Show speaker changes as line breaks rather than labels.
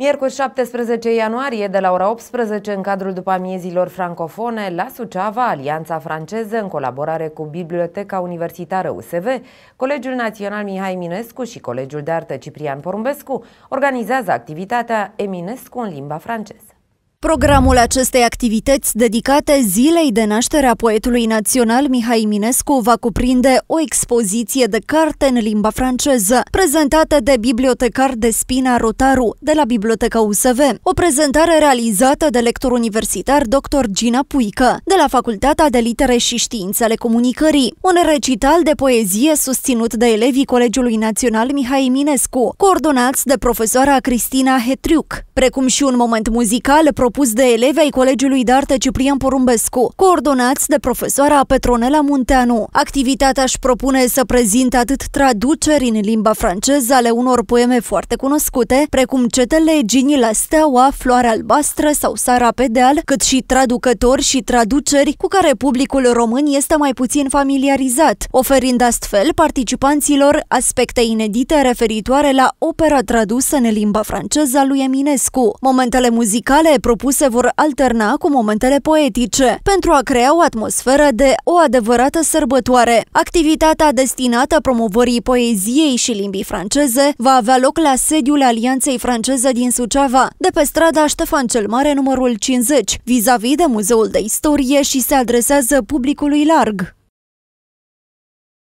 Miercuri 17 ianuarie, de la ora 18, în cadrul după amiezilor francofone, la Suceava, Alianța franceză, în colaborare cu Biblioteca Universitară USV, Colegiul Național Mihai Minescu și Colegiul de Artă Ciprian Porumbescu organizează activitatea Eminescu în limba franceză.
Programul acestei activități dedicate zilei de naștere a poetului național Mihai Minescu va cuprinde o expoziție de carte în limba franceză, prezentată de bibliotecar Despina Rotaru, de la Biblioteca USV. O prezentare realizată de lector universitar dr. Gina Puică, de la Facultatea de Litere și Științe ale Comunicării. Un recital de poezie susținut de elevii Colegiului Național Mihai Minescu, coordonați de profesoara Cristina Hetriuc, precum și un moment muzical propus de elevi ai Colegiului de Arte Ciprian Porumbescu, coordonați de profesoara Petronela Munteanu. Activitatea își propune să prezinte atât traduceri în limba franceză ale unor poeme foarte cunoscute, precum Cetele Ginii la Steaua, Floarea Albastră sau Sara pe deal, cât și traducători și traduceri cu care publicul român este mai puțin familiarizat, oferind astfel participanților aspecte inedite referitoare la opera tradusă în limba franceză a lui Eminescu. Momentele muzicale propuse vor alterna cu momentele poetice, pentru a crea o atmosferă de o adevărată sărbătoare. Activitatea destinată promovării poeziei și limbii franceze va avea loc la sediul Alianței franceze din Suceava, de pe strada Ștefan cel Mare numărul 50, vis-a-vis -vis de Muzeul de Istorie și se adresează publicului larg.